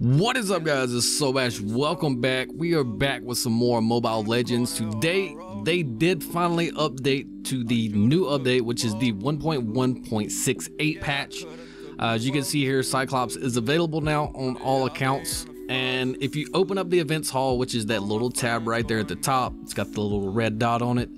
What is up guys, it's Solbash. Welcome back. We are back with some more Mobile Legends. Today, they did finally update to the new update, which is the 1.1.68 patch. Uh, as you can see here, Cyclops is available now on all accounts. And if you open up the events hall, which is that little tab right there at the top, it's got the little red dot on it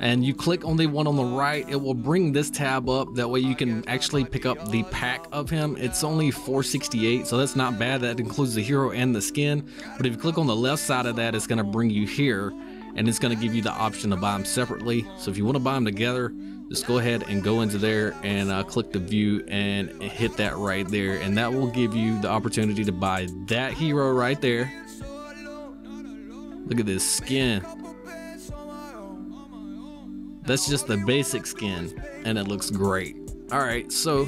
and you click on the one on the right, it will bring this tab up. That way you can actually pick up the pack of him. It's only 468, so that's not bad. That includes the hero and the skin. But if you click on the left side of that, it's going to bring you here and it's going to give you the option to buy them separately. So if you want to buy them together, just go ahead and go into there and uh, click the view and hit that right there. And that will give you the opportunity to buy that hero right there. Look at this skin. That's just the basic skin and it looks great. All right, so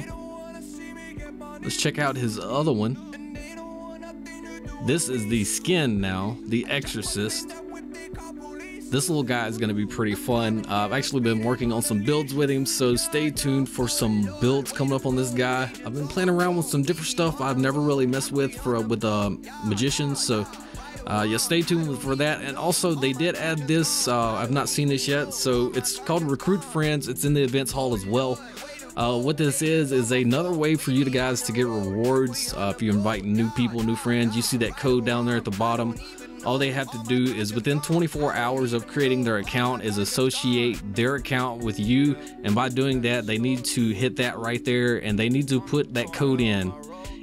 let's check out his other one. This is the skin now, the Exorcist. This little guy is going to be pretty fun. Uh, I've actually been working on some builds with him, so stay tuned for some builds coming up on this guy. I've been playing around with some different stuff I've never really messed with for with uh, magicians, so uh, yeah, stay tuned for that. And also, they did add this. Uh, I've not seen this yet, so it's called Recruit Friends. It's in the events hall as well. Uh, what this is is another way for you guys to get rewards. Uh, if you invite new people, new friends, you see that code down there at the bottom. All they have to do is within 24 hours of creating their account is associate their account with you. And by doing that, they need to hit that right there and they need to put that code in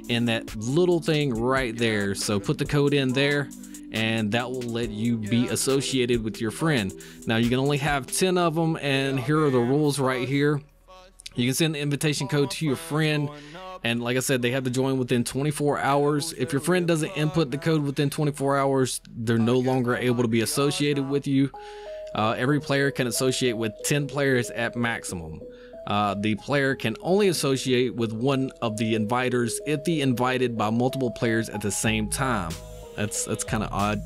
in that little thing right there. So put the code in there and that will let you be associated with your friend. Now you can only have 10 of them and here are the rules right here. You can send the invitation code to your friend and like I said, they have to join within 24 hours. If your friend doesn't input the code within 24 hours, they're no longer able to be associated with you. Uh, every player can associate with 10 players at maximum. Uh, the player can only associate with one of the inviters if the invited by multiple players at the same time. That's that's kind of odd.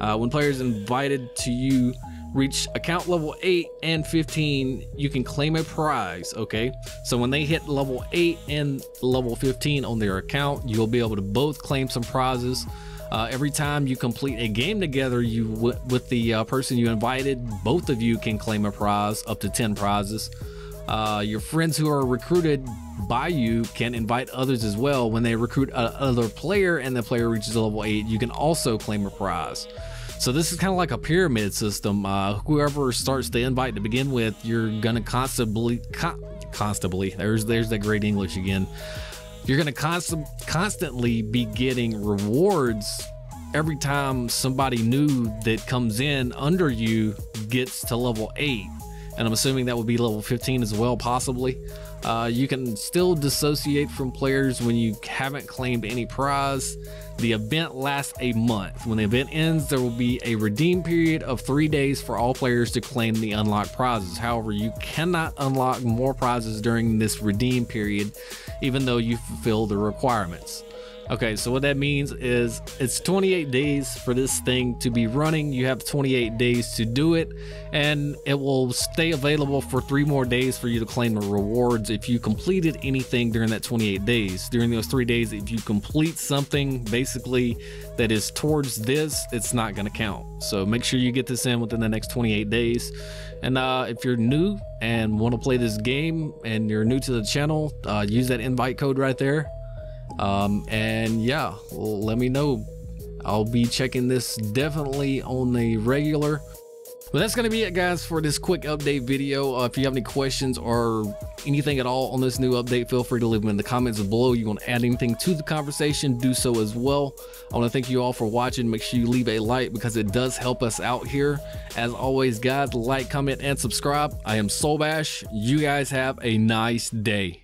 Uh, when players invited to you reach account level 8 and 15, you can claim a prize, okay? So when they hit level 8 and level 15 on their account, you'll be able to both claim some prizes. Uh, every time you complete a game together you with the uh, person you invited, both of you can claim a prize, up to 10 prizes. Uh, your friends who are recruited by you can invite others as well. When they recruit another player and the player reaches level 8, you can also claim a prize. So this is kind of like a pyramid system. Uh, whoever starts the invite to begin with, you're gonna constantly, con constantly. There's there's that great English again. You're gonna constant constantly be getting rewards every time somebody new that comes in under you gets to level eight and I'm assuming that would be level 15 as well, possibly. Uh, you can still dissociate from players when you haven't claimed any prize. The event lasts a month. When the event ends, there will be a redeem period of three days for all players to claim the unlocked prizes. However, you cannot unlock more prizes during this redeem period, even though you fulfill the requirements. Okay, so what that means is it's 28 days for this thing to be running. You have 28 days to do it, and it will stay available for three more days for you to claim the rewards if you completed anything during that 28 days. During those three days, if you complete something basically that is towards this, it's not going to count. So make sure you get this in within the next 28 days. And uh, if you're new and want to play this game and you're new to the channel, uh, use that invite code right there um, and yeah, let me know. I'll be checking this definitely on the regular. But that's going to be it, guys, for this quick update video. Uh, if you have any questions or anything at all on this new update, feel free to leave them in the comments below. You want to add anything to the conversation, do so as well. I want to thank you all for watching. Make sure you leave a like because it does help us out here. As always, guys, like, comment, and subscribe. I am Solbash. You guys have a nice day.